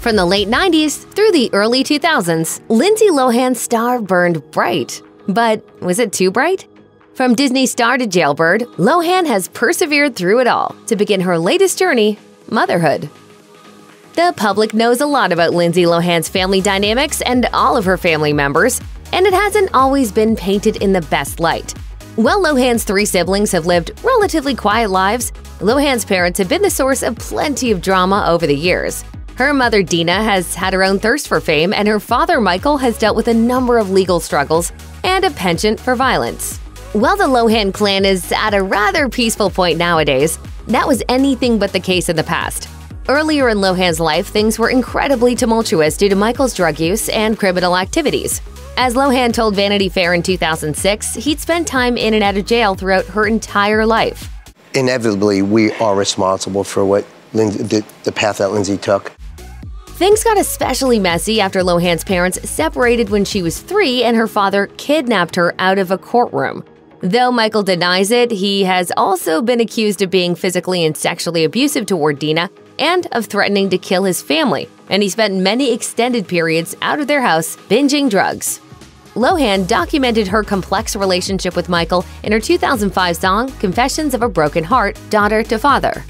From the late 90s through the early 2000s, Lindsay Lohan's star burned bright. But was it too bright? From Disney star to jailbird, Lohan has persevered through it all to begin her latest journey motherhood. The public knows a lot about Lindsay Lohan's family dynamics and all of her family members, and it hasn't always been painted in the best light. While Lohan's three siblings have lived relatively quiet lives, Lohan's parents have been the source of plenty of drama over the years. Her mother, Dina, has had her own thirst for fame, and her father, Michael, has dealt with a number of legal struggles and a penchant for violence. While the Lohan clan is at a rather peaceful point nowadays, that was anything but the case in the past. Earlier in Lohan's life, things were incredibly tumultuous due to Michael's drug use and criminal activities. As Lohan told Vanity Fair in 2006, he'd spent time in and out of jail throughout her entire life. Inevitably, we are responsible for what Lindsay, the, the path that Lindsay took. Things got especially messy after Lohan's parents separated when she was three and her father kidnapped her out of a courtroom. Though Michael denies it, he has also been accused of being physically and sexually abusive toward Dina and of threatening to kill his family, and he spent many extended periods out of their house binging drugs. Lohan documented her complex relationship with Michael in her 2005 song Confessions of a Broken Heart, Daughter to Father.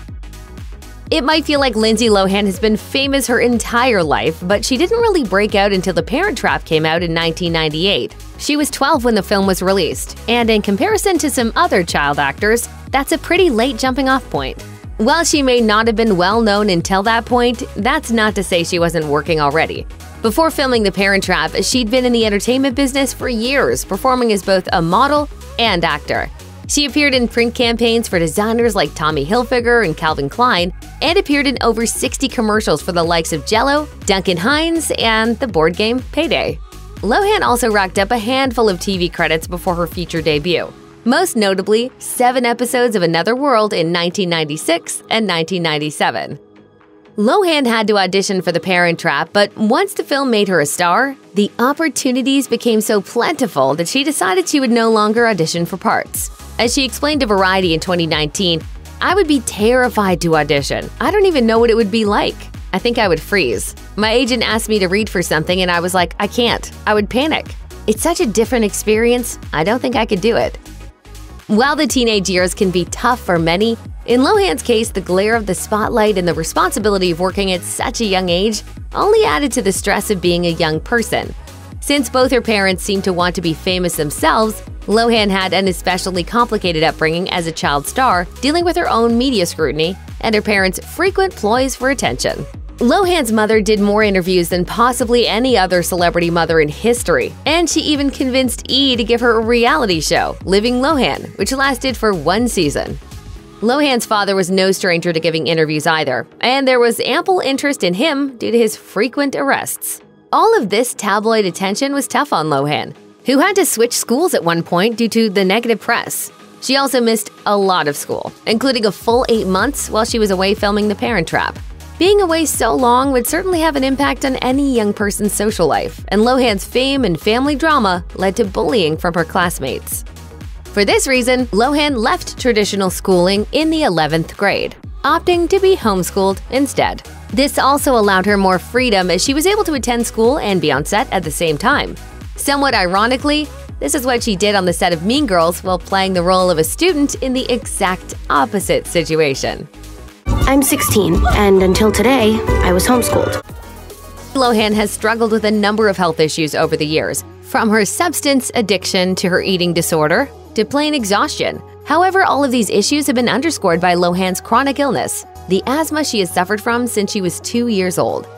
It might feel like Lindsay Lohan has been famous her entire life, but she didn't really break out until The Parent Trap came out in 1998. She was 12 when the film was released, and in comparison to some other child actors, that's a pretty late jumping off point. While she may not have been well known until that point, that's not to say she wasn't working already. Before filming The Parent Trap, she'd been in the entertainment business for years, performing as both a model and actor. She appeared in print campaigns for designers like Tommy Hilfiger and Calvin Klein, and appeared in over 60 commercials for the likes of Jello, Duncan Hines, and the board game Payday. Lohan also racked up a handful of TV credits before her feature debut, most notably seven episodes of Another World in 1996 and 1997. Lohan had to audition for The Parent Trap, but once the film made her a star, the opportunities became so plentiful that she decided she would no longer audition for parts. As she explained to Variety in 2019, I would be terrified to audition. I don't even know what it would be like. I think I would freeze. My agent asked me to read for something, and I was like, I can't. I would panic. It's such a different experience, I don't think I could do it. While the teenage years can be tough for many, in Lohan's case, the glare of the spotlight and the responsibility of working at such a young age only added to the stress of being a young person. Since both her parents seemed to want to be famous themselves, Lohan had an especially complicated upbringing as a child star, dealing with her own media scrutiny and her parents' frequent ploys for attention. Lohan's mother did more interviews than possibly any other celebrity mother in history, and she even convinced E! to give her a reality show, Living Lohan, which lasted for one season. Lohan's father was no stranger to giving interviews either, and there was ample interest in him due to his frequent arrests. All of this tabloid attention was tough on Lohan, who had to switch schools at one point due to the negative press. She also missed a lot of school, including a full eight months while she was away filming The Parent Trap. Being away so long would certainly have an impact on any young person's social life, and Lohan's fame and family drama led to bullying from her classmates. For this reason, Lohan left traditional schooling in the 11th grade, opting to be homeschooled instead. This also allowed her more freedom as she was able to attend school and be on set at the same time. Somewhat ironically, this is what she did on the set of Mean Girls while playing the role of a student in the exact opposite situation. I'm 16, and until today, I was homeschooled. Lohan has struggled with a number of health issues over the years, from her substance addiction to her eating disorder to plain exhaustion. However, all of these issues have been underscored by Lohan's chronic illness, the asthma she has suffered from since she was two years old.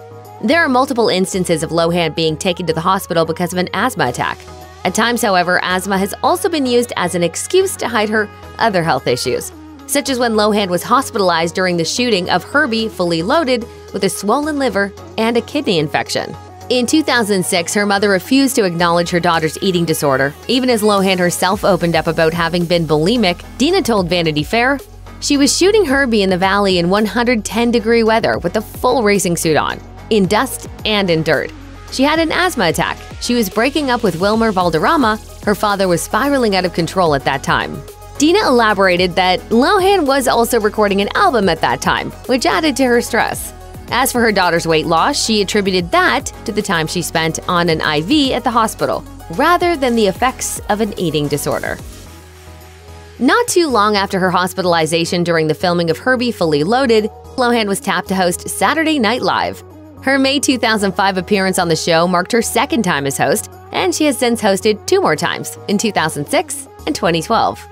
There are multiple instances of Lohan being taken to the hospital because of an asthma attack. At times, however, asthma has also been used as an excuse to hide her other health issues, such as when Lohan was hospitalized during the shooting of Herbie Fully Loaded with a swollen liver and a kidney infection. In 2006, her mother refused to acknowledge her daughter's eating disorder. Even as Lohan herself opened up about having been bulimic, Dina told Vanity Fair she was shooting Herbie in the valley in 110 degree weather with a full racing suit on in dust and in dirt. She had an asthma attack. She was breaking up with Wilmer Valderrama. Her father was spiraling out of control at that time. Dina elaborated that Lohan was also recording an album at that time, which added to her stress. As for her daughter's weight loss, she attributed that to the time she spent on an IV at the hospital, rather than the effects of an eating disorder. Not too long after her hospitalization during the filming of Herbie Fully Loaded, Lohan was tapped to host Saturday Night Live. Her May 2005 appearance on the show marked her second time as host, and she has since hosted two more times in 2006 and 2012.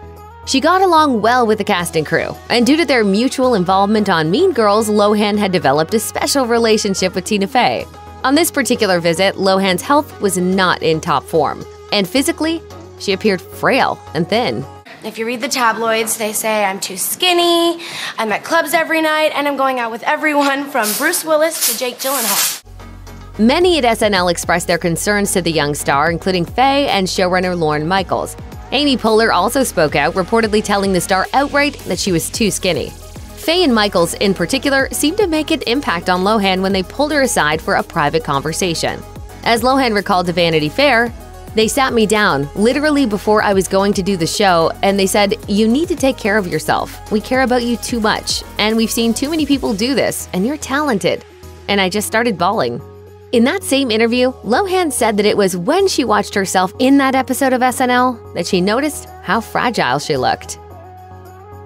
She got along well with the cast and crew, and due to their mutual involvement on Mean Girls, Lohan had developed a special relationship with Tina Fey. On this particular visit, Lohan's health was not in top form, and physically, she appeared frail and thin. If you read the tabloids, they say I'm too skinny, I'm at clubs every night, and I'm going out with everyone from Bruce Willis to Jake Gyllenhaal. Many at SNL expressed their concerns to the young star, including Fey and showrunner Lorne Michaels. Amy Poehler also spoke out, reportedly telling the star outright that she was too skinny. Fey and Michaels, in particular, seemed to make an impact on Lohan when they pulled her aside for a private conversation. As Lohan recalled to Vanity Fair, they sat me down, literally before I was going to do the show, and they said, You need to take care of yourself. We care about you too much, and we've seen too many people do this, and you're talented. And I just started bawling. In that same interview, Lohan said that it was when she watched herself in that episode of SNL that she noticed how fragile she looked.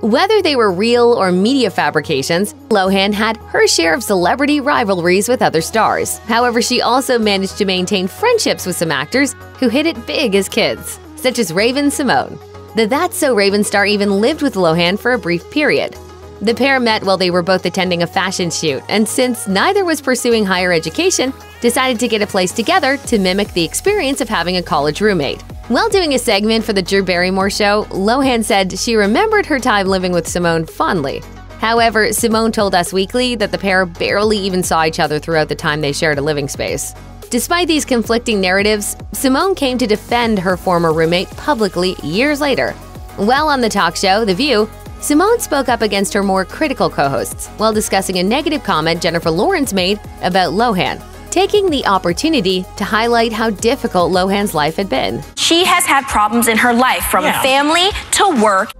Whether they were real or media fabrications, Lohan had her share of celebrity rivalries with other stars. However, she also managed to maintain friendships with some actors who hit it big as kids, such as Raven-Symoné. The That's So Raven star even lived with Lohan for a brief period. The pair met while they were both attending a fashion shoot, and since neither was pursuing higher education, decided to get a place together to mimic the experience of having a college roommate. While doing a segment for the Drew Barrymore show, Lohan said she remembered her time living with Symoné fondly. However, Symoné told Us Weekly that the pair barely even saw each other throughout the time they shared a living space. Despite these conflicting narratives, Symoné came to defend her former roommate publicly years later. While on the talk show, The View, Symoné spoke up against her more critical co hosts while discussing a negative comment Jennifer Lawrence made about Lohan taking the opportunity to highlight how difficult Lohan's life had been. She has had problems in her life, from yeah. family to work.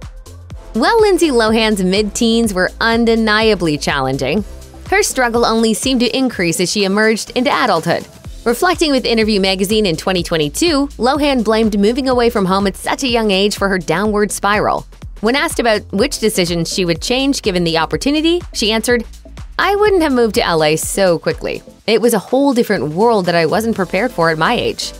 While Lindsay Lohan's mid teens were undeniably challenging, her struggle only seemed to increase as she emerged into adulthood. Reflecting with Interview magazine in 2022, Lohan blamed moving away from home at such a young age for her downward spiral. When asked about which decisions she would change given the opportunity, she answered, I wouldn't have moved to LA so quickly. It was a whole different world that I wasn't prepared for at my age.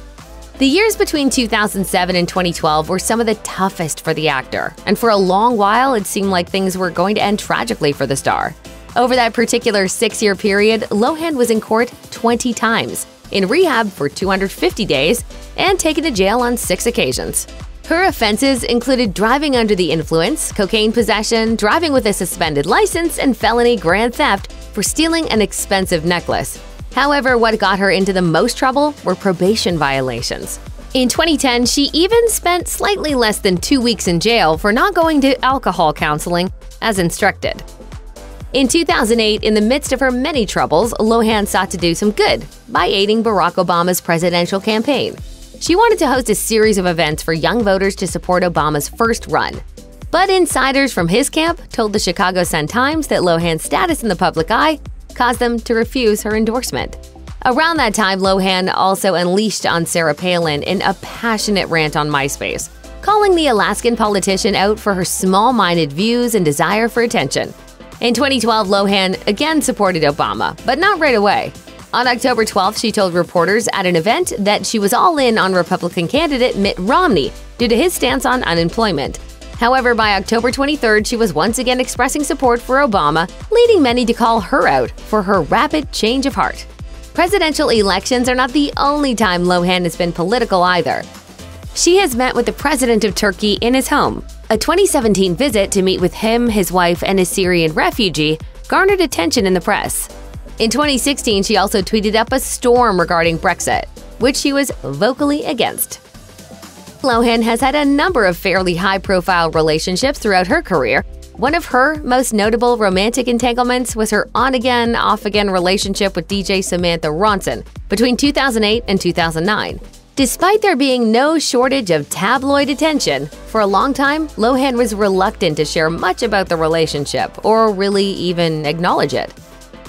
The years between 2007 and 2012 were some of the toughest for the actor, and for a long while it seemed like things were going to end tragically for the star. Over that particular six year period, Lohan was in court 20 times, in rehab for 250 days, and taken to jail on six occasions. Her offenses included driving under the influence, cocaine possession, driving with a suspended license, and felony grand theft for stealing an expensive necklace. However, what got her into the most trouble were probation violations. In 2010, she even spent slightly less than two weeks in jail for not going to alcohol counseling as instructed. In 2008, in the midst of her many troubles, Lohan sought to do some good by aiding Barack Obama's presidential campaign. She wanted to host a series of events for young voters to support Obama's first run. But insiders from his camp told the Chicago Sun-Times that Lohan's status in the public eye caused them to refuse her endorsement. Around that time, Lohan also unleashed on Sarah Palin in a passionate rant on MySpace, calling the Alaskan politician out for her small minded views and desire for attention. In 2012, Lohan again supported Obama, but not right away. On October 12th, she told reporters at an event that she was all in on Republican candidate Mitt Romney due to his stance on unemployment. However, by October 23rd, she was once again expressing support for Obama, leading many to call her out for her rapid change of heart. Presidential elections are not the only time Lohan has been political either. She has met with the president of Turkey in his home. A 2017 visit to meet with him, his wife, and a Syrian refugee garnered attention in the press. In 2016, she also tweeted up a storm regarding Brexit, which she was vocally against. Lohan has had a number of fairly high profile relationships throughout her career. One of her most notable romantic entanglements was her on again, off again relationship with DJ Samantha Ronson between 2008 and 2009. Despite there being no shortage of tabloid attention, for a long time, Lohan was reluctant to share much about the relationship or really even acknowledge it.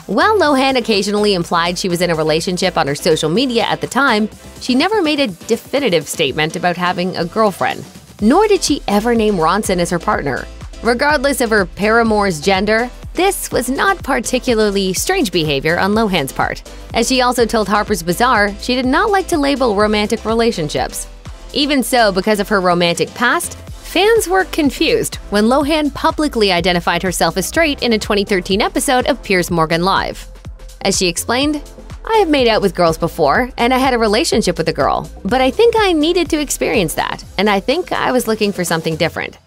While Lohan occasionally implied she was in a relationship on her social media at the time, she never made a definitive statement about having a girlfriend. Nor did she ever name Ronson as her partner. Regardless of her paramour's gender, this was not particularly strange behavior on Lohan's part, as she also told Harper's Bazaar she did not like to label romantic relationships. Even so, because of her romantic past, fans were confused when Lohan publicly identified herself as straight in a 2013 episode of Piers Morgan Live. As she explained, I have made out with girls before, and I had a relationship with a girl, but I think I needed to experience that, and I think I was looking for something different.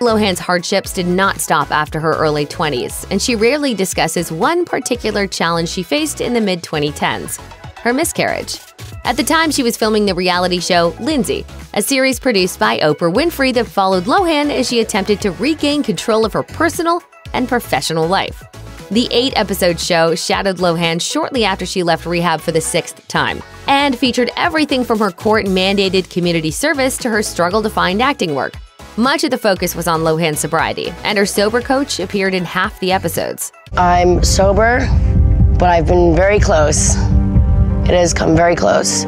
Lohan's hardships did not stop after her early 20s, and she rarely discusses one particular challenge she faced in the mid 2010s her miscarriage. At the time, she was filming the reality show Lindsay, a series produced by Oprah Winfrey that followed Lohan as she attempted to regain control of her personal and professional life. The eight episode show shadowed Lohan shortly after she left rehab for the sixth time and featured everything from her court mandated community service to her struggle to find acting work. Much of the focus was on Lohan's sobriety, and her sober coach appeared in half the episodes. I'm sober, but I've been very close. It has come very close.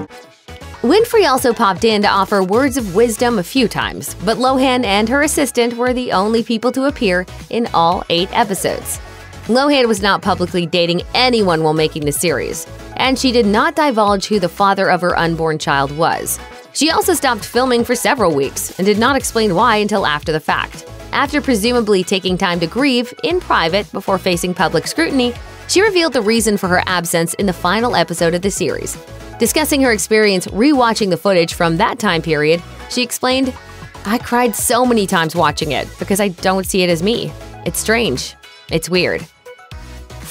Winfrey also popped in to offer words of wisdom a few times, but Lohan and her assistant were the only people to appear in all eight episodes. Lohan was not publicly dating anyone while making the series, and she did not divulge who the father of her unborn child was. She also stopped filming for several weeks and did not explain why until after the fact. After presumably taking time to grieve in private before facing public scrutiny, she revealed the reason for her absence in the final episode of the series. Discussing her experience rewatching the footage from that time period, she explained, I cried so many times watching it because I don't see it as me. It's strange. It's weird.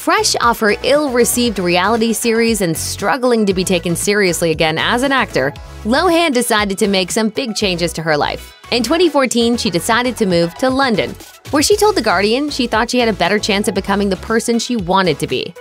Fresh off her ill received reality series and struggling to be taken seriously again as an actor, Lohan decided to make some big changes to her life. In 2014, she decided to move to London, where she told The Guardian she thought she had a better chance of becoming the person she wanted to be.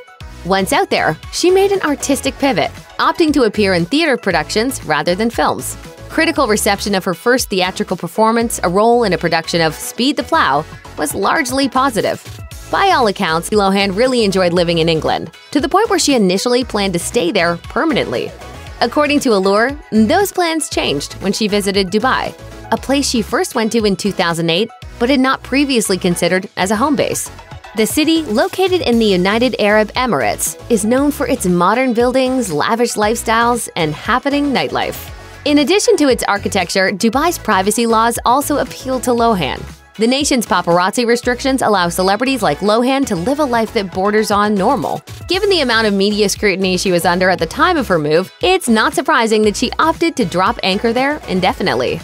Once out there, she made an artistic pivot, opting to appear in theater productions rather than films. Critical reception of her first theatrical performance, a role in a production of Speed the Plow, was largely positive. By all accounts, Lohan really enjoyed living in England, to the point where she initially planned to stay there permanently. According to Allure, those plans changed when she visited Dubai, a place she first went to in 2008 but had not previously considered as a home base. The city, located in the United Arab Emirates, is known for its modern buildings, lavish lifestyles, and happening nightlife. In addition to its architecture, Dubai's privacy laws also appeal to Lohan, the nation's paparazzi restrictions allow celebrities like Lohan to live a life that borders on normal. Given the amount of media scrutiny she was under at the time of her move, it's not surprising that she opted to drop anchor there indefinitely.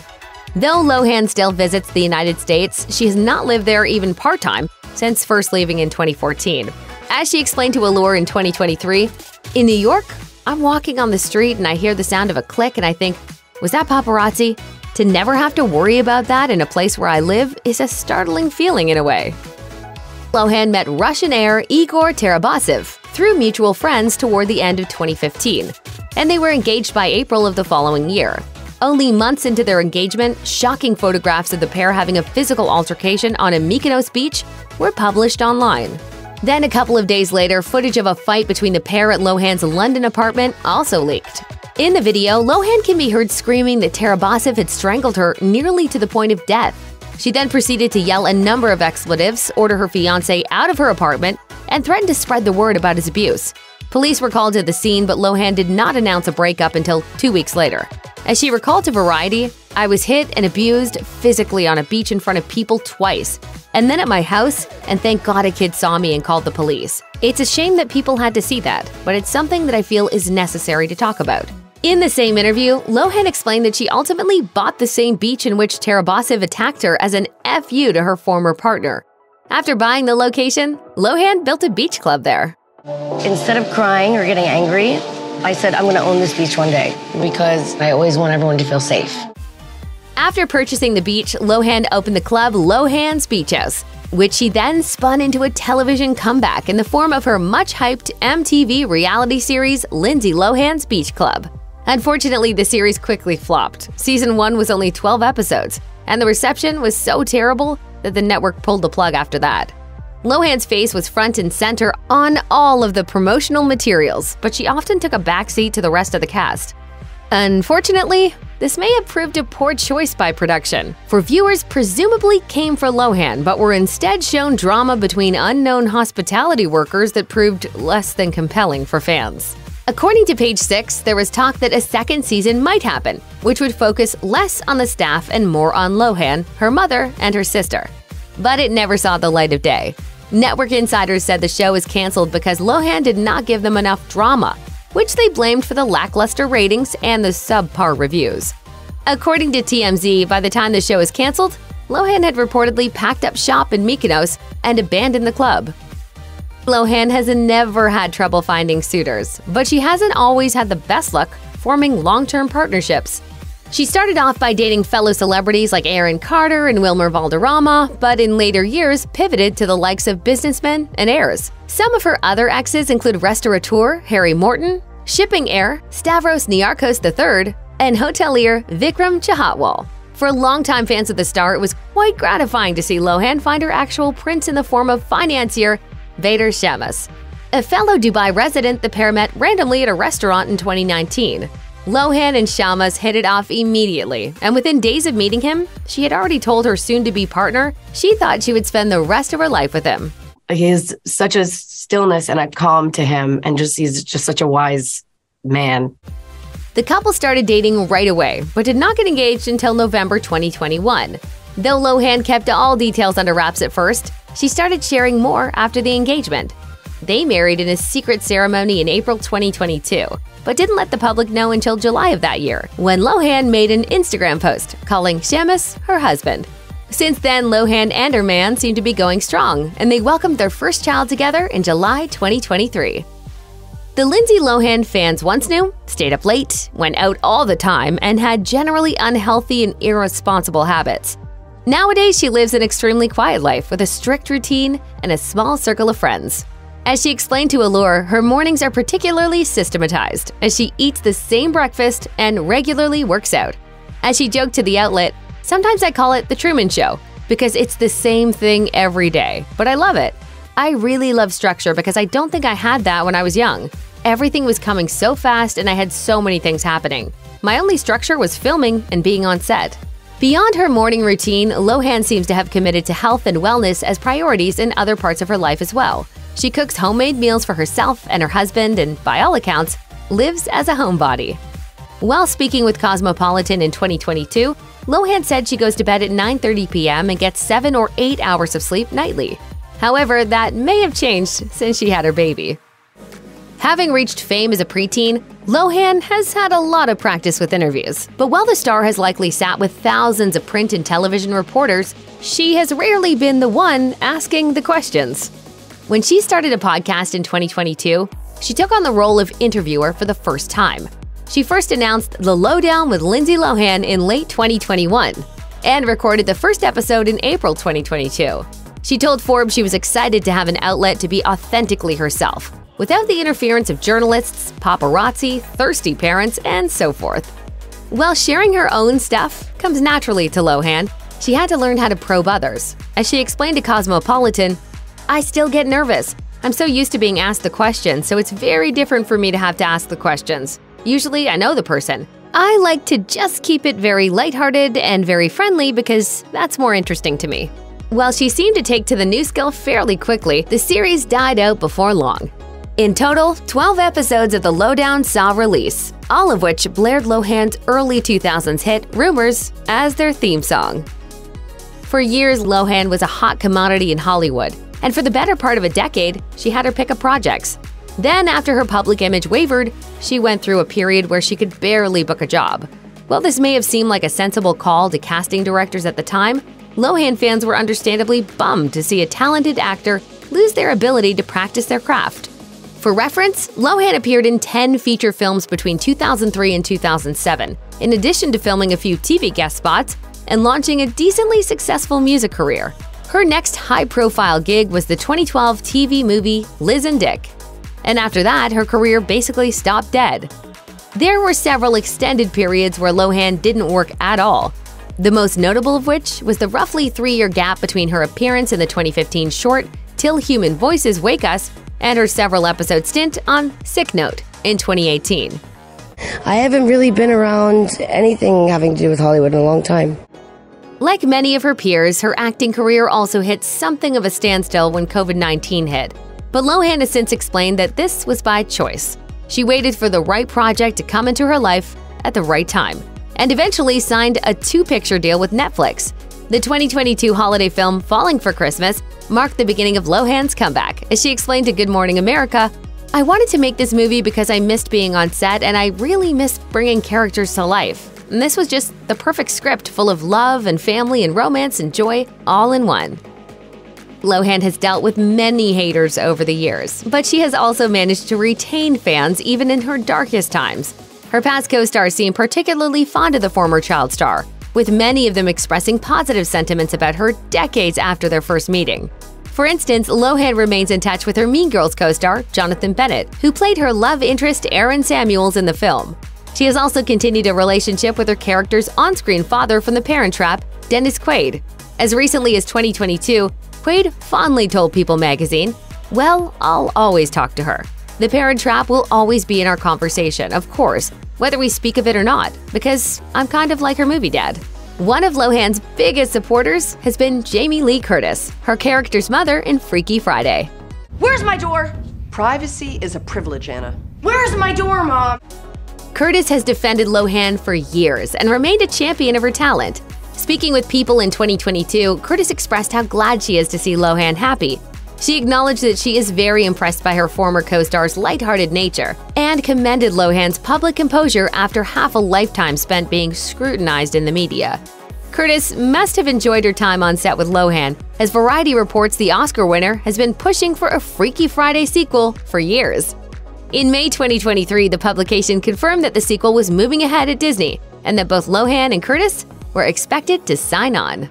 Though Lohan still visits the United States, she has not lived there even part time since first leaving in 2014. As she explained to Allure in 2023, in New York, I'm walking on the street and I hear the sound of a click and I think, was that paparazzi? To never have to worry about that in a place where I live is a startling feeling in a way. Lohan met Russian heir Igor Tarabasov through mutual friends toward the end of 2015, and they were engaged by April of the following year. Only months into their engagement, shocking photographs of the pair having a physical altercation on a Mykonos beach were published online. Then, a couple of days later, footage of a fight between the pair at Lohan's London apartment also leaked. In the video, Lohan can be heard screaming that Tarabasov had strangled her nearly to the point of death. She then proceeded to yell a number of expletives, order her fiance out of her apartment, and threaten to spread the word about his abuse. Police were called to the scene, but Lohan did not announce a breakup until two weeks later. As she recalled to Variety, I was hit and abused physically on a beach in front of people twice, and then at my house, and thank God a kid saw me and called the police. It's a shame that people had to see that, but it's something that I feel is necessary to talk about. In the same interview, Lohan explained that she ultimately bought the same beach in which Tarabasov attacked her as an FU to her former partner. After buying the location, Lohan built a beach club there. Instead of crying or getting angry, I said, I'm going to own this beach one day because I always want everyone to feel safe. After purchasing the beach, Lohan opened the club Lohan's Beach House, which she then spun into a television comeback in the form of her much hyped MTV reality series Lindsay Lohan's Beach Club. Unfortunately, the series quickly flopped. Season 1 was only 12 episodes, and the reception was so terrible that the network pulled the plug after that. Lohan's face was front and center on all of the promotional materials, but she often took a backseat to the rest of the cast. Unfortunately, this may have proved a poor choice by production, for viewers presumably came for Lohan but were instead shown drama between unknown hospitality workers that proved less than compelling for fans. According to page 6, there was talk that a second season might happen, which would focus less on the staff and more on Lohan, her mother, and her sister. But it never saw the light of day. Network insiders said the show was canceled because Lohan did not give them enough drama, which they blamed for the lackluster ratings and the subpar reviews. According to TMZ, by the time the show was canceled, Lohan had reportedly packed up shop in Mykonos and abandoned the club. Lohan has never had trouble finding suitors, but she hasn't always had the best luck forming long-term partnerships. She started off by dating fellow celebrities like Aaron Carter and Wilmer Valderrama, but in later years pivoted to the likes of businessmen and heirs. Some of her other exes include restaurateur Harry Morton, shipping heir Stavros Niarchos III, and hotelier Vikram Chatwal. For longtime fans of the star, it was quite gratifying to see Lohan find her actual prince in the form of financier Bader Shamas. A fellow Dubai resident, the pair met randomly at a restaurant in 2019. Lohan and Shamas hit it off immediately, and within days of meeting him, she had already told her soon to be partner she thought she would spend the rest of her life with him. He's such a stillness and a calm to him, and just he's just such a wise man. The couple started dating right away, but did not get engaged until November 2021. Though Lohan kept all details under wraps at first, she started sharing more after the engagement. They married in a secret ceremony in April 2022, but didn't let the public know until July of that year, when Lohan made an Instagram post calling Shamas her husband. Since then, Lohan and her man seem to be going strong, and they welcomed their first child together in July 2023. The Lindsay Lohan fans once knew stayed up late, went out all the time, and had generally unhealthy and irresponsible habits. Nowadays, she lives an extremely quiet life with a strict routine and a small circle of friends. As she explained to Allure, her mornings are particularly systematized, as she eats the same breakfast and regularly works out. As she joked to the outlet, sometimes I call it the Truman Show, because it's the same thing every day, but I love it. I really love structure because I don't think I had that when I was young. Everything was coming so fast and I had so many things happening. My only structure was filming and being on set. Beyond her morning routine, Lohan seems to have committed to health and wellness as priorities in other parts of her life as well. She cooks homemade meals for herself and her husband and, by all accounts, lives as a homebody. While speaking with Cosmopolitan in 2022, Lohan said she goes to bed at 9:30 p.m. and gets 7 or 8 hours of sleep nightly. However, that may have changed since she had her baby. Having reached fame as a preteen, Lohan has had a lot of practice with interviews. But while the star has likely sat with thousands of print and television reporters, she has rarely been the one asking the questions. When she started a podcast in 2022, she took on the role of interviewer for the first time. She first announced The Lowdown with Lindsay Lohan in late 2021 and recorded the first episode in April 2022. She told Forbes she was excited to have an outlet to be authentically herself without the interference of journalists, paparazzi, thirsty parents, and so forth. While sharing her own stuff comes naturally to Lohan, she had to learn how to probe others. As she explained to Cosmopolitan, I still get nervous. I'm so used to being asked the questions, so it's very different for me to have to ask the questions. Usually, I know the person. I like to just keep it very lighthearted and very friendly because that's more interesting to me. While she seemed to take to the new skill fairly quickly, the series died out before long. In total, 12 episodes of The Lowdown saw release, all of which blared Lohan's early 2000s hit Rumors as their theme song. For years, Lohan was a hot commodity in Hollywood, and for the better part of a decade, she had her pick of projects. Then, after her public image wavered, she went through a period where she could barely book a job. While this may have seemed like a sensible call to casting directors at the time, Lohan fans were understandably bummed to see a talented actor lose their ability to practice their craft. For reference, Lohan appeared in 10 feature films between 2003 and 2007, in addition to filming a few TV guest spots and launching a decently successful music career. Her next high profile gig was the 2012 TV movie Liz and Dick. And after that, her career basically stopped dead. There were several extended periods where Lohan didn't work at all, the most notable of which was the roughly three year gap between her appearance in the 2015 short Till Human Voices Wake Us and her several episode stint on Sick Note in 2018. I haven't really been around anything having to do with Hollywood in a long time. Like many of her peers, her acting career also hit something of a standstill when COVID 19 hit. But Lohan has since explained that this was by choice. She waited for the right project to come into her life at the right time, and eventually signed a two picture deal with Netflix. The 2022 holiday film Falling for Christmas marked the beginning of Lohan's comeback. As she explained to Good Morning America, I wanted to make this movie because I missed being on set and I really miss bringing characters to life. And this was just the perfect script full of love and family and romance and joy all in one. Lohan has dealt with many haters over the years, but she has also managed to retain fans even in her darkest times. Her past co stars seem particularly fond of the former child star, with many of them expressing positive sentiments about her decades after their first meeting. For instance, Lohan remains in touch with her Mean Girls co star, Jonathan Bennett, who played her love interest Aaron Samuels in the film. She has also continued a relationship with her character's on screen father from The Parent Trap, Dennis Quaid. As recently as 2022, Quaid fondly told People magazine, Well, I'll always talk to her. The Parent Trap will always be in our conversation, of course, whether we speak of it or not, because I'm kind of like her movie dad. One of Lohan's biggest supporters has been Jamie Lee Curtis, her character's mother in Freaky Friday. Where's my door? Privacy is a privilege, Anna. Where's my door, Mom? Curtis has defended Lohan for years and remained a champion of her talent. Speaking with People in 2022, Curtis expressed how glad she is to see Lohan happy. She acknowledged that she is very impressed by her former co star's lighthearted nature and commended Lohan's public composure after half a lifetime spent being scrutinized in the media. Curtis must have enjoyed her time on set with Lohan, as Variety reports the Oscar winner has been pushing for a Freaky Friday sequel for years. In May 2023, the publication confirmed that the sequel was moving ahead at Disney and that both Lohan and Curtis were expected to sign on.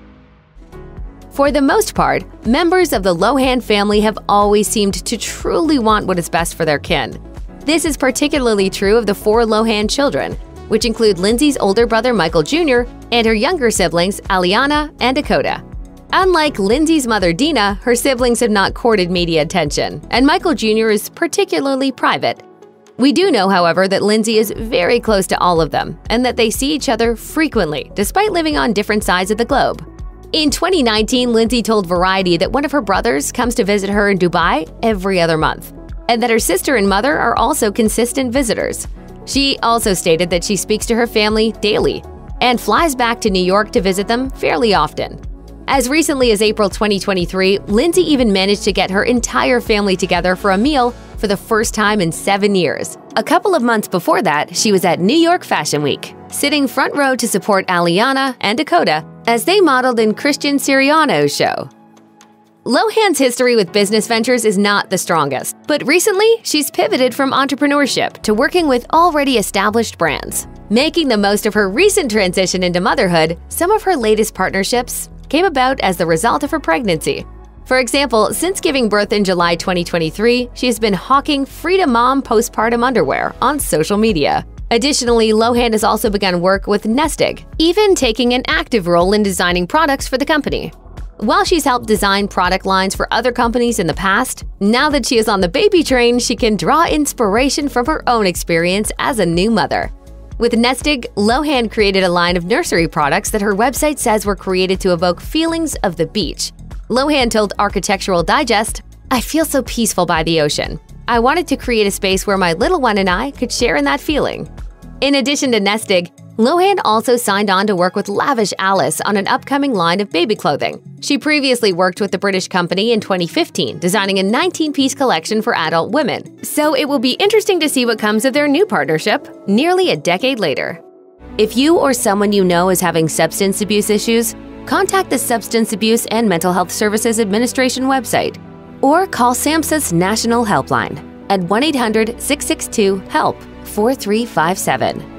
For the most part, members of the Lohan family have always seemed to truly want what is best for their kin. This is particularly true of the four Lohan children, which include Lindsay's older brother Michael Jr. and her younger siblings Aliana and Dakota. Unlike Lindsay's mother Dina, her siblings have not courted media attention, and Michael Jr. is particularly private. We do know, however, that Lindsay is very close to all of them and that they see each other frequently, despite living on different sides of the globe. In 2019, Lindsay told Variety that one of her brothers comes to visit her in Dubai every other month, and that her sister and mother are also consistent visitors. She also stated that she speaks to her family daily and flies back to New York to visit them fairly often. As recently as April 2023, Lindsay even managed to get her entire family together for a meal for the first time in seven years. A couple of months before that, she was at New York Fashion Week, sitting front row to support Aliana and Dakota as they modeled in Christian Siriano's show. Lohan's history with business ventures is not the strongest, but recently she's pivoted from entrepreneurship to working with already established brands. Making the most of her recent transition into motherhood, some of her latest partnerships came about as the result of her pregnancy. For example, since giving birth in July 2023, she has been hawking Frida Mom postpartum underwear on social media. Additionally, Lohan has also begun work with Nestig, even taking an active role in designing products for the company. While she's helped design product lines for other companies in the past, now that she is on the baby train, she can draw inspiration from her own experience as a new mother. With Nestig, Lohan created a line of nursery products that her website says were created to evoke feelings of the beach. Lohan told Architectural Digest, I feel so peaceful by the ocean. I wanted to create a space where my little one and I could share in that feeling. In addition to Nestig, Lohan also signed on to work with Lavish Alice on an upcoming line of baby clothing. She previously worked with the British company in 2015, designing a 19 piece collection for adult women. So it will be interesting to see what comes of their new partnership nearly a decade later. If you or someone you know is having substance abuse issues, contact the Substance Abuse and Mental Health Services Administration website or call SAMHSA's National Helpline at 1 800 662 HELP 4357.